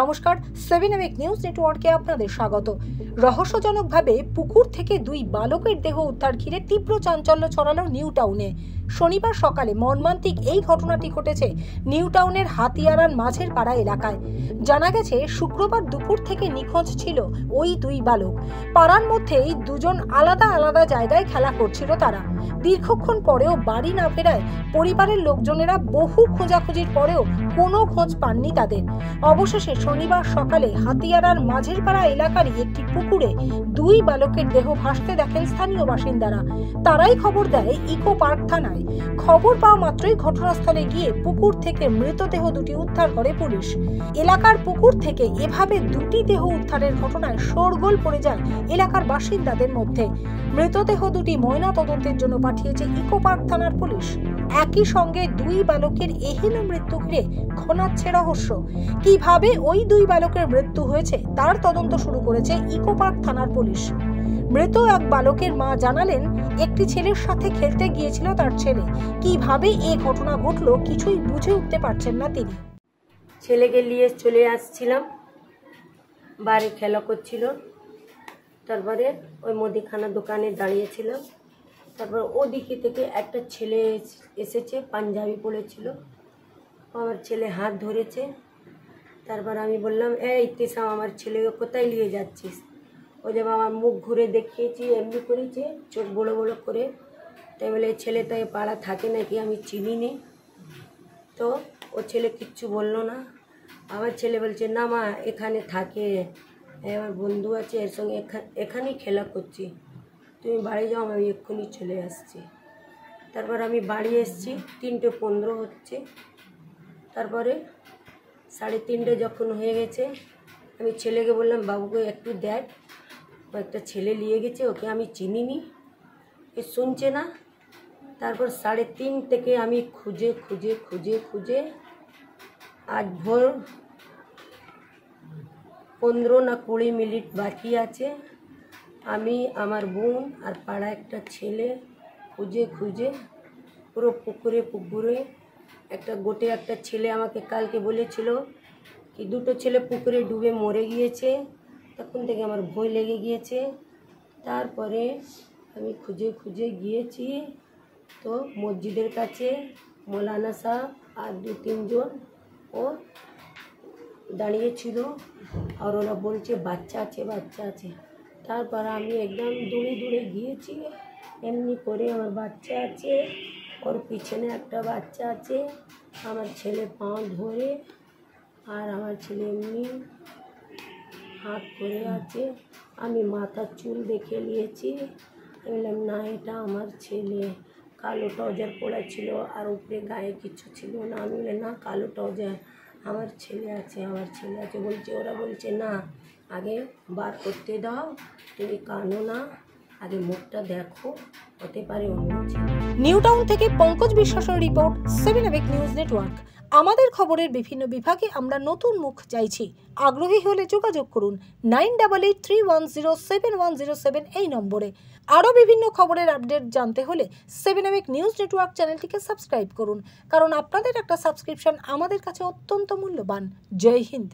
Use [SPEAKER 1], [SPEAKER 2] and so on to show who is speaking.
[SPEAKER 1] নমস্কার, seven এমেক news নেটওয়ার্কে আপনাদের স্বাগত। রহস্যজনকভাবে পুকুর থেকে দুই বালকের দেহ উদ্ধার ঘিরে তীব্র চাঞ্চল্য ছড়ালো নিউ টাউনে। শনিবার সকালে মর্মান্তিক এই ঘটনাটি ঘটেছে নিউ টাউনের হাতিয়ারার মাঝের পাড়া এলাকায়। জানা গেছে, শুক্রবার দুপুর থেকে নিখোঁজ ছিল ওই দুই বালক। পাড়ার মধ্যেই দুজন আলাদা আলাদা জায়গায় খেলা করছিল তারা। দীর্ঘক্ষণ পরেও বাড়ি না ফেরায় পরিবারের লোকজনেরা বহু খোঁজাখুঁজির পরেও কোনো খোঁজ পাননি তাদের। অবশেষে শনিবার সকালে হাতিয়ারার মাঝের পাড়া এলাকারই একটি পুকুরে দুই বালকের দেহ ভাসতে দেখেন স্থানীয় বাসিন্দারা। তারাই খবর দেয় ইকো পার্ক থানায়। খবর পাওয়া মাত্রই ঘটনাস্থলে গিয়ে পুকুর থেকে মৃতদেহ দুটি উদ্ধার করে পুলিশ। এলাকার পুকুর থেকে এভাবে দুটি দেহ উদ্ধারের ঘটনায় শোরগোল পড়ে যায় এলাকার বাসিন্দাদের মধ্যে। মৃতদেহ দুটি ময়না তদন্তের জন্য পাঠিয়েছে ইকো পার্ক থানার পুলিশ। একই সঙ্গে দুই বালকের এহেন মৃত্যু ঘিরে ঘনাচ্ছে রহস্য। কীভাবে ওই দুই বালকের মৃত্যু হয়েছে তার তদন্ত শুরু করেছে ইকো পার্ক থানার পুলিশ। মৃত এক বালকের মা জানালেন, একটি ছেলের সাথে খেলতে গিয়েছিল তার ছেলে। কীভাবে এ ঘটনা ঘটলো কিছুই বুঝে উঠতে পারছেন না তিনি।
[SPEAKER 2] ছেলেকে নিয়ে চলে আসছিলাম। বাড়ি খেলা করছিল। তারপরে ওই মুদিখানা দোকানে দাঁড়িয়েছিলাম। তারপর ওদিকে থেকে একটা ছেলে এসেছে, পাঞ্জাবি পরেছিল। আমার ছেলে হাত ধরেছে। তারপর আমি বললাম, এই তিসাম আমার ছেলেকে কোথায় নিয়ে যাচ্ছিস? ও যে আমার মুখ ঘুরে দেখিয়েছি, এমনি করেছে, চোখ বড় বড় করে। তাই বলে ছেলে তো পাড়া থাকে নাকি, আমি চিনি নি। তো ও ছেলে কিচ্ছু বলল না। আমার ছেলে বলছে, না মা, এখানে থাকে আমার বন্ধু আছে, এর সঙ্গে এখা- এখানেই খেলা করছি। তুমি বাড়ি যাও, আমি এক্ষুনি চলে আসছি। তারপর আমি বাড়ি এসেছি, তিনটে পনেরো হচ্ছে। তারপরে সাড়ে তিনটে যখন হয়ে গেছে, আমি ছেলেকে বললাম, বাবুকে একটু দেখ। একটা ছেলে নিয়ে গেছে, ওকে আমি চিনিনি। এ শুনছে না। তারপর সাড়ে তিন থেকে আমি খুঁজে খুঁজে খুঁজে খুঁজে আজ ভোর পনেরো না কুড়ি মিনিট বাকি আছে। আমি, আমার বোন আর পাড়া একটা ছেলে খুঁজে খুঁজে পুরো পুকুরে পুকুরে একটা গোটে একটা ছেলে আমাকে কালকে বলেছিল কি দুটো ছেলে পুকুরে ডুবে মরে গিয়েছে, তখন থেকে আমার ভয় লেগে গিয়েছে। তারপরে আমি খুঁজে খুঁজে গিয়েছি তো মসজিদের কাছে, মৌলানা সাহেব আর দু তিনজন ও দাঁড়িয়েছিল আর ওরা বলছে, বাচ্চা আছে বাচ্চা আছে। তারপর আমি একদম দূরে দূরে গিয়েছি, এমনি করে আমার বাচ্চা আছে। ওর পিছনে একটা বাচ্চা আছে, আমার ছেলে পাও ধরে আর আমার ছেলে এমনি হাত করে আছে। আমি মাথার চুল দেখে নিয়েছি। বললাম, না, এটা আমার ছেলে। কালো টজার পড়া ছিল আর উপরে গায়ে কিছু ছিল না। আমি বললাম, না, কালো টজার আমার ছেলে আছে, আমার ছেলে আছে। বলছে, ওরা বলছে, না, আগে বার করতে দাও, তুমি কানো না। আগে মুখটা দেখো, হতে পারে
[SPEAKER 1] নিউ টাউন থেকে পঙ্কজ বিশ্বাসের রিপোর্ট, সেভেন এবেক নিউজ নেটওয়ার্ক। আমাদের খবরের বিভিন্ন বিভাগে আমরা নতুন মুখ চাইছি। আগ্রহী হলে যোগাযোগ করুন nine double eight three one zero seven one zero seven এই নম্বরে। আরও বিভিন্ন খবরের আপডেট জানতে হলে সেভেন এবেক নিউজ নেটওয়ার্ক চ্যানেলটিকে সাবস্ক্রাইব করুন। কারণ আপনাদের একটা সাবস্ক্রিপশন আমাদের কাছে অত্যন্ত মূল্যবান। জয় হিন্দ।